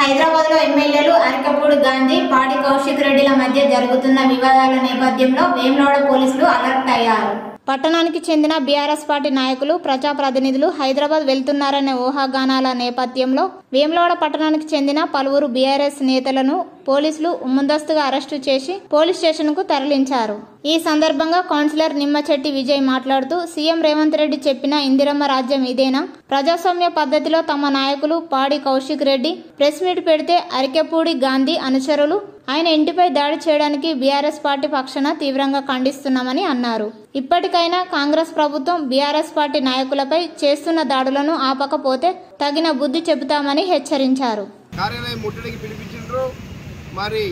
హైదరాబాద్లో ఎమ్మెల్యేలు అరకపూడి గాంధీ పాడి కౌశిక్ రెడ్డిల మధ్య జరుగుతున్న వివాదాల నేపథ్యంలో వేములవాడ పోలీసులు అలర్ట్ అయ్యారు. పట్టణానికి చెందిన బీఆర్ఎస్ పార్టీ నాయకులు ప్రజాప్రతినిధులు హైదరాబాద్ వెళ్తున్నారనే ఊహాగానాల నేపథ్యంలో వేములవాడ పట్టణానికి చెందిన పలువురు బీఆర్ఎస్ నేతలను పోలీసులు ముందస్తుగా అరెస్టు చేసి పోలీస్ స్టేషన్కు తరలించారు. ఈ సందర్భంగా కౌన్సిలర్ నిమ్మచెట్టి విజయ్ మాట్లాడుతూ సీఎం రేవంత్ రెడ్డి చెప్పిన ఇందిరమ్మ రాజ్యం ఇదేనా? ప్రజాస్వామ్య పద్ధతిలో తమ నాయకులు పాడి కౌశిక్ రెడ్డి ప్రెస్ మీట్ పెడితే అరికెపూడి గాంధీ అనుచరులు ఆయన ఇంటిపై దాడి చేయడానికి బీఆర్ఎస్ పార్టీ పక్షాన తీవ్రంగా ఖండిస్తున్నామని అన్నారు. ఇప్పటికైనా కాంగ్రెస్ ప్రభుత్వం బీఆర్ఎస్ పార్టీ నాయకులపై చేస్తున్న దాడులను ఆపకపోతే తగిన బుద్ధి చెబుతామని హెచ్చరించారు. కార్యాలయం ముట్టడికి పిలిపించిండ్రు. మరి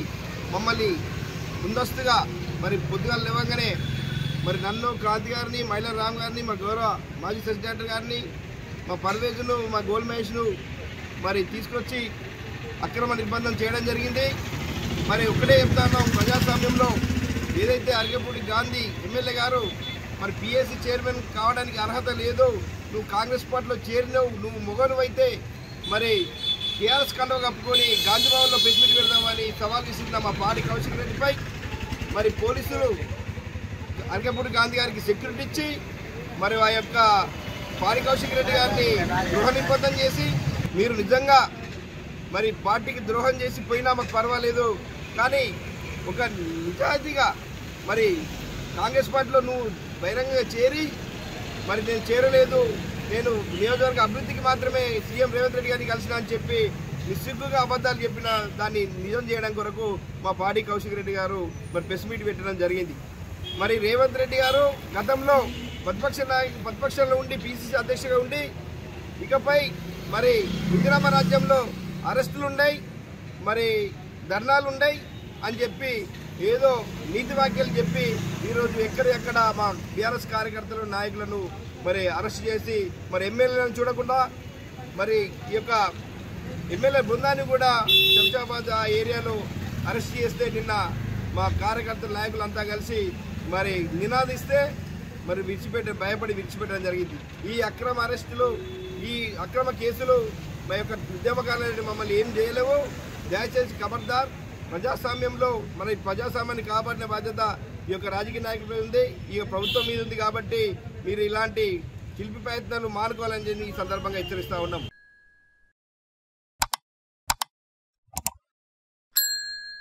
మమ్మల్ని ముందస్తుగా మరి పొద్దుగా లేవగానే మరి నన్ను క్రాంతి గారిని మైలా రామ్ గారిని మా గౌరవ మాజీ సెక్రటరీ గారిని మా పర్వేజ్ను మా గోల్ మహేష్ను మరి తీసుకొచ్చి అక్రమ నిర్బంధం చేయడం జరిగింది. మరి ఒక్కటే చెప్తాను ప్రజాస్వామ్యంలో ఏదైతే అరగపూడి గాంధీ ఎమ్మెల్యే గారు మరి పిఎస్సి చైర్మన్ కావడానికి అర్హత లేదు నువ్వు కాంగ్రెస్ పార్టీలో చేరినావు నువ్వు మొగను అయితే మరి టీఆర్ఎస్ కండవ కప్పుకొని గాంధీ భవన్లో ప్రెస్ మీట్ పెడదామని సవాల్ విసిరిన మా పార్టీ కౌశిక్ రెడ్డిపై మరి పోలీసులు అరకపూడి గాంధీ గారికి సెక్యూరిటీ ఇచ్చి మరి ఆ యొక్క పాడి కౌశిక్ రెడ్డి గారిని గృహ నిబంధన చేసి మీరు నిజంగా మరి పార్టీకి ద్రోహం చేసి పోయినా మాకు పర్వాలేదు కానీ ఒక నిజాయితీగా మరి కాంగ్రెస్ పార్టీలో నువ్వు బహిరంగంగా చేరి మరి నేను చేరలేదు నేను నియోజకవర్గ అభివృద్ధికి మాత్రమే సీఎం రేవంత్ రెడ్డి గారిని కలిసిన అని చెప్పి నిస్సిగ్గుగా అబద్ధాలు చెప్పిన దాన్ని నిజం చేయడం కొరకు మా పాడి కౌశిక్ రెడ్డి గారు మరి ప్రెస్ మీట్ పెట్టడం జరిగింది. మరి రేవంత్ రెడ్డి గారు గతంలో ప్రతిపక్ష నాయకు ప్రతిపక్షంలో ఉండి పిసిసి అధ్యక్షుగా ఉండి ఇకపై మరి ఇందిరామ రాజ్యంలో అరెస్టులు ఉన్నాయి మరి ధర్నాలు ఉన్నాయి అని చెప్పి ఏదో నీతి వాక్యాలు చెప్పి ఈరోజు ఎక్కడెక్కడ మా బీఆర్ఎస్ కార్యకర్తలు నాయకులను మరి అరెస్ట్ చేసి మరి ఎమ్మెల్యేలను చూడకుండా మరి ఈ యొక్క ఎమ్మెల్యే బృందాన్ని కూడా శంషాబాద్ ఆ ఏరియాలో అరెస్ట్ చేస్తే నిన్న మా కార్యకర్తల నాయకులంతా కలిసి మరి నినాదిస్తే మరి విడిచిపెట్ట భయపడి విడిచిపెట్టడం జరిగింది. ఈ అక్రమ అరెస్టులు ఈ అక్రమ కేసులు మా యొక్క ఉద్యమకారులను మమ్మల్ని ఏం చేయలేవు. దయచేసి ఖబర్దార్ ప్రజాస్వామ్యంలో మన ప్రజాస్వామ్యాన్ని కాపాడిన బాధ్యత ఈ యొక్క రాజకీయ నాయకులపై ఉంది. ఈ ప్రభుత్వం మీద ఉంది కాబట్టి మీరు ఇలాంటి శిల్పి ప్రయత్నాలు మానుకోవాలని ఈ సందర్భంగా హెచ్చరిస్తా ఉన్నాం.